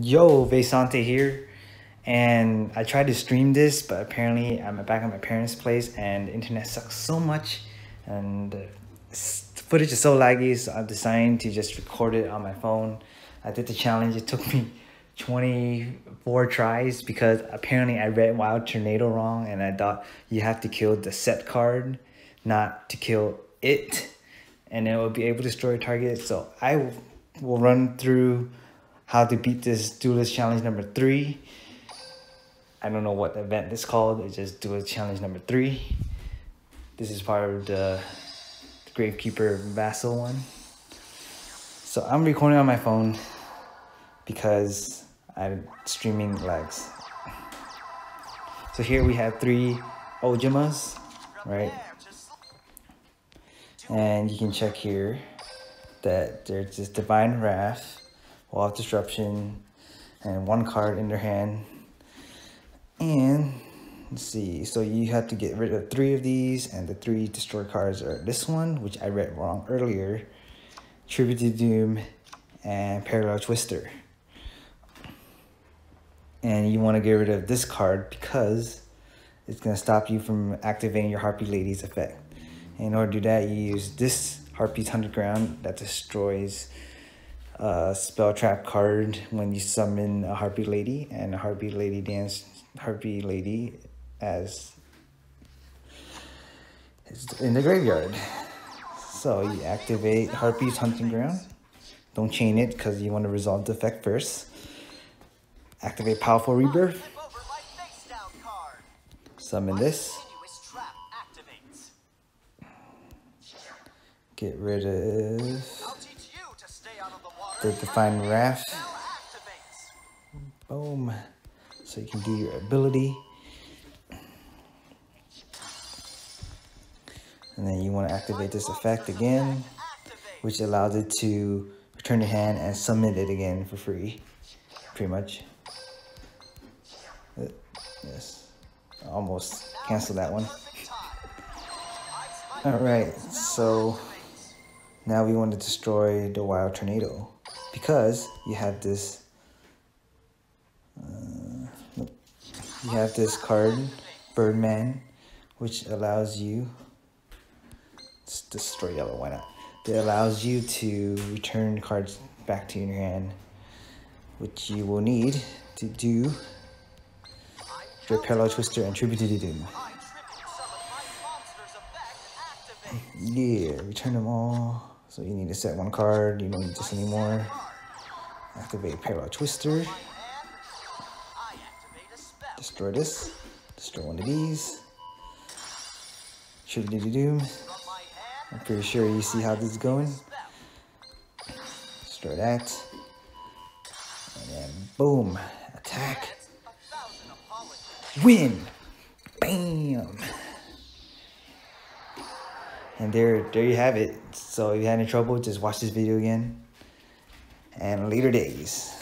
Yo, Vinsonte here. And I tried to stream this, but apparently I'm back at my parents' place and internet sucks so much. And footage is so laggy, so I've decided to just record it on my phone. I did the challenge, it took me 24 tries because apparently I read Wild Tornado wrong and I thought you have to kill the set card, not to kill it. And it will be able to destroy target. So I will run through how to beat this duelist challenge number three. I don't know what event is called. It's just duelist challenge number three. This is part of the, the Gravekeeper Vassal one. So I'm recording on my phone because I'm streaming lags. So here we have three Ojamas, right? And you can check here that there's this Divine Wrath, Wall of Disruption, and one card in their hand. And let's see, so you have to get rid of three of these, and the three destroy cards are this one, which I read wrong earlier, Tribute to Doom, and Parallel Twister. And you want to get rid of this card because it's going to stop you from activating your Harpy Lady's effect. In order to do that, you use this Harpy's Hunting Ground that destroys a spell trap card when you summon a Harpy Lady and a Harpy Lady dance Harpy Lady as in the graveyard. So you activate Harpy's Hunting Ground. Don't chain it because you want to resolve the effect first. Activate Powerful Rebirth. Summon this. Get rid of the Divine Wrath. Boom. So you can do your ability. And then you want to activate this effect again, which allows it to return your hand and summon it again for free, pretty much. Uh, yes, almost cancel that one. All right, so now we want to destroy the wild tornado because you have this uh, you have this card birdman which allows you let's destroy yellow why not that allows you to return cards back to your hand which you will need to do your parallel twister and tribute to doom yeah return them all so you need to set one card, you don't need this anymore. Activate Parallel Twister. Destroy this. Destroy one of these. Should do doom. I'm pretty sure you see how this is going. Destroy that. And then boom. Attack. Win. And there, there you have it. So if you had any trouble, just watch this video again. And later days.